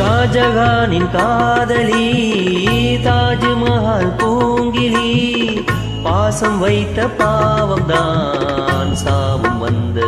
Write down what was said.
ஷாஜகானின் காதலி தாஜ்மஹால் பூங்கிலி பாசம் வைத்த பாவம் தான் சாவும் வந்த